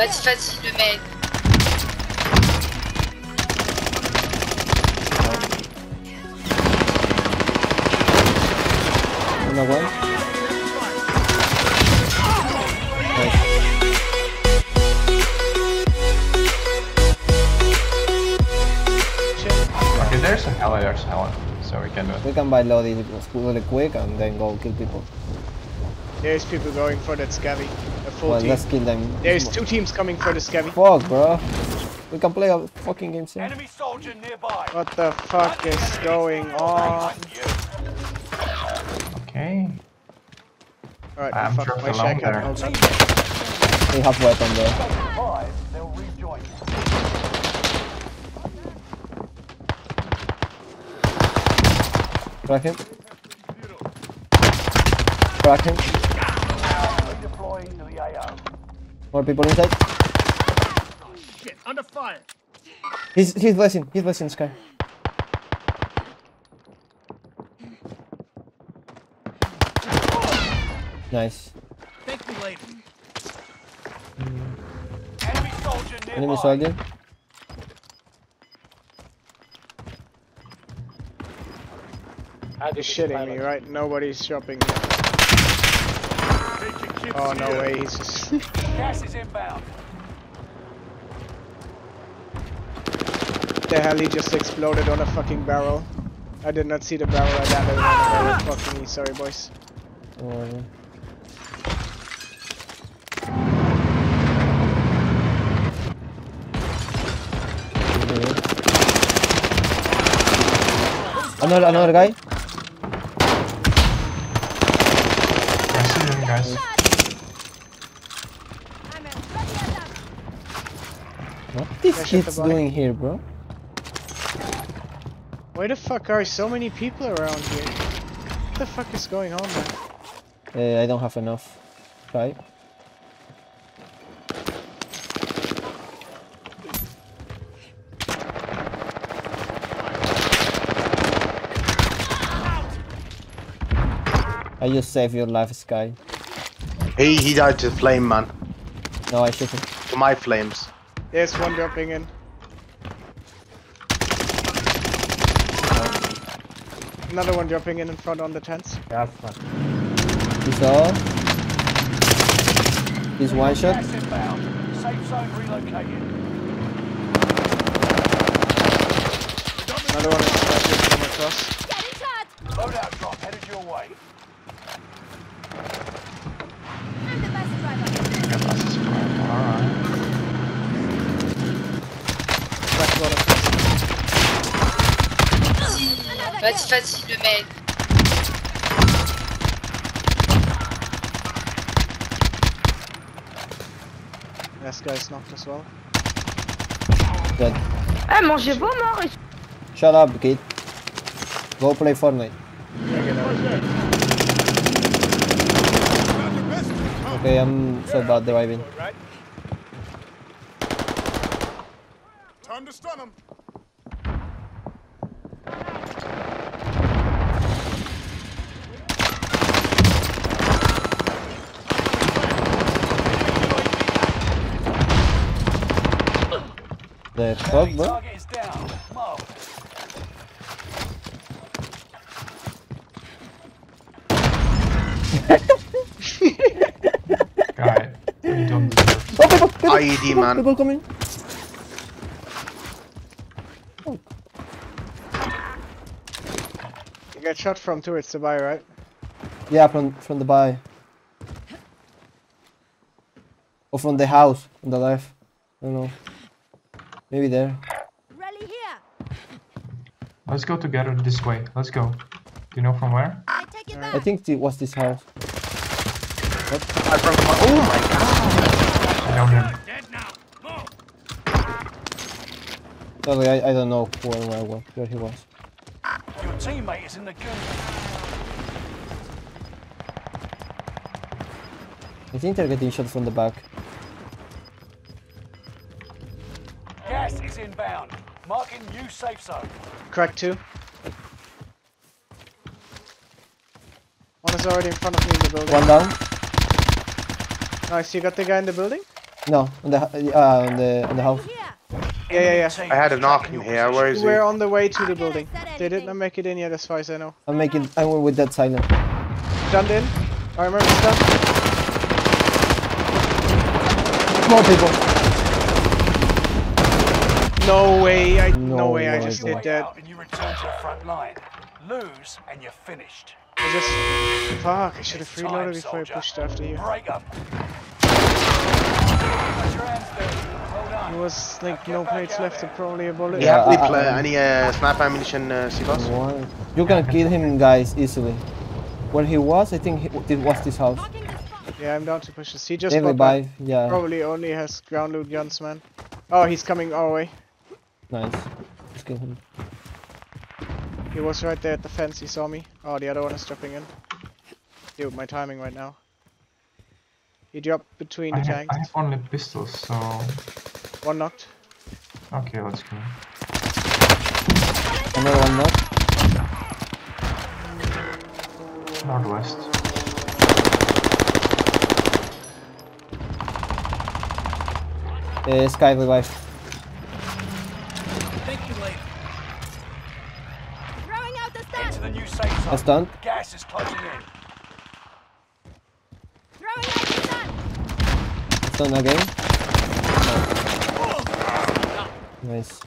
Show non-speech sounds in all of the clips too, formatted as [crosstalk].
Vas-y, vas-y, le mec. Another one. Nice. Okay, there's a hella, there's a hella. So we can do it. We can buy Lodi really quick and then go kill people. There's people going for that scabby. A full Well, team. let's kill them. There's two teams coming for the scabby. Fuck, bro. We can play a fucking game soon. Enemy soldier nearby. What the fuck is going on? Okay. Alright, I'm fuck my along shack. there. Hold on. We have weapon there. Five, they'll rejoin you. Crack him. Crack him. More people inside. Shit, under fire. He's he's blessing. He's blessing Sky. Nice. Thank me later. Enemy soldier nearby. Enemy soldier. You're shitting me, right? Nobody's shopping. Oh no way, he's just [laughs] Gas is inbound. the hell he just exploded on a fucking barrel. I did not see the barrel I landed on a barrel. Fucking me, sorry boys. Oh, Another another guy. I see them, guys. What this Yeah, kid's doing here, bro? Why the fuck are so many people around here? What the fuck is going on man? Uh, I don't have enough. Right? I just saved your life, Sky. He he died to flame man. No, I shouldn't. To my flames. There's one dropping in. Another one dropping in in front on the tents. He's all. He's one shot. Safe zone relocated. Another one is trying to come across. Loadout drop headed your way. Vas-y, vas-y, le mec. Last guy's knocked as well. Dead. Eh, mangez vos morts Shut up, kid. Go play Fortnite. Okay, I'm so bad driving. Time to stun him. The fuck, bro? Target is down. You don't Oh, people, people, IED people, man. people coming. You got shot from towards the buy, right? Yeah, from from the buy. Or from the house on the left. I don't know. Maybe there. Rally here. Let's go together this way. Let's go. Do you know from where? I take it I think it was this house. I broke my Oh my god! I downed him. Dead now. Move. Sorry, I, I don't know where, where, where, where he was. Your teammate is in the gun. I think they're getting shot from the back. Marking new safe zone. Crack two. One is already in front of me in the building. One down. Nice, you got the guy in the building? No, on the hu- uh, on the on the house. Here. Yeah, yeah, yeah. I had a knock in here. Where is he? We're on the way to the building. They didn't make it in yet, as far as I know. I'm making. I'm with that silent. Jumped in. I remember stuff. More people. No way. I no, No way. I just bro. did that. And you return to the front line. Lose and you're finished. I just fuck. I should have It's time, reloaded before I pushed after you. Break them. Put your hands dirty. Well done. There was like no plates left and probably a bullet. Do you Yeah, have any, I- pla- I- any uh, sniper ammunition, uh, Sivas? One. You can kill him, guys, easily. Where he was, I think he, it was this house. Marking the spot. Yeah, I'm down to push this. He just They popped up. revive. Yeah. Probably only has ground loot guns, man. Oh, he's coming our way. Nice. Just kill him. He was right there at the fence. He saw me. Oh, the other one is jumping in. Dude, my timing right now. He dropped between I the have, tanks. I have only pistols, so One knocked. okay, let's go. Another one knocked. Northwest. Uh, Sky revive. Throwing out the Into the new safe A zone. stunt. Gas is closing in. Throwing out the stun. Stun again. Nice.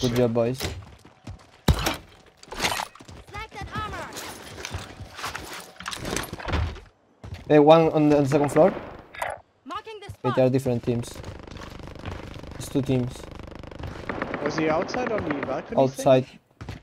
Good job, boys. Snag that. Uh, one on the, on the second floor. Marking the Wait, spot. there are different teams. It's two teams. Was he outside on the balcony? thing? Outside.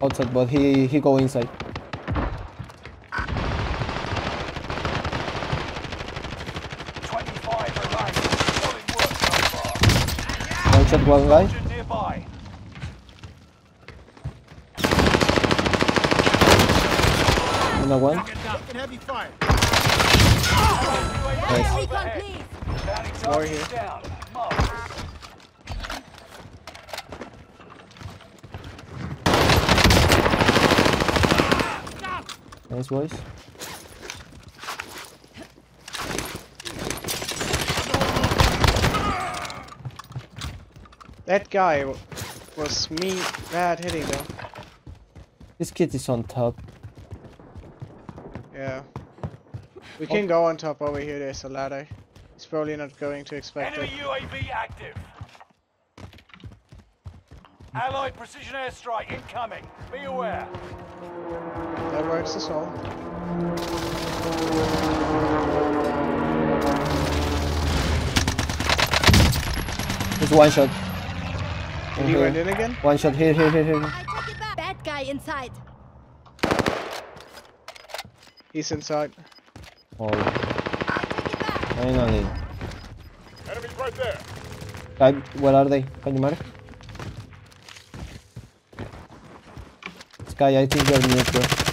Outside, but he he go inside. Twenty-five remain. Solid work. One shot, one guy. Soldier. Another one. Heavy fire. Nice. Recon, please. Bounty More here. is down. Mark. Nice, boys. That guy was me bad hitting though. This kid is on top. Yeah. We oh. can go on top over here. There's a ladder. He's probably not going to expect it. Enemy UAV active. Allied precision airstrike incoming. Be aware. That works as well. It's one shot. Did he Okay. went in again? One shot here, here, here, here. I take it back. Bad guy inside. He's inside. Oh, I take it back. finally. Enemies right there. Guy, where are they? Can you mark? Sky, I think you're near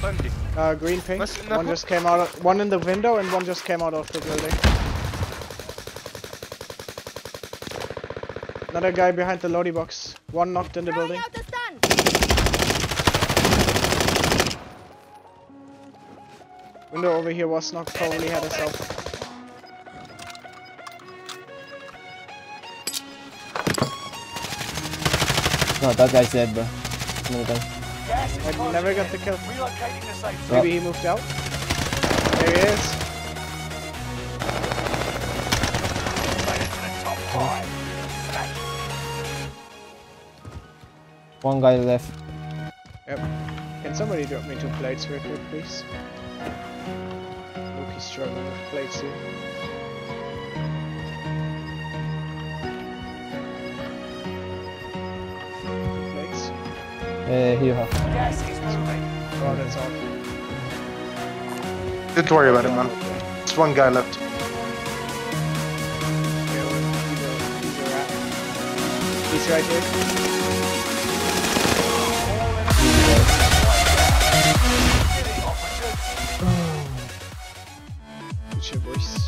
bro. Uh, green pink. One just came out. Of, one in the window and one just came out of the building. Another guy behind the loading box. One knocked in the Throwing building. the. Window over here was knocked. Probably had herself. No, that guy's dead, bro. Another guy. Gas is I closing never got in. the kill. Relocating the safe zone. Yeah. Maybe he moved out. There he is. Made it to the top five. One guy left. Yep. Can somebody drop me two plates real quick, please? Look, he's struggling with plates here. Uh, here you have. Don't worry about it, man. There's one guy left. He's right here. It's your voice.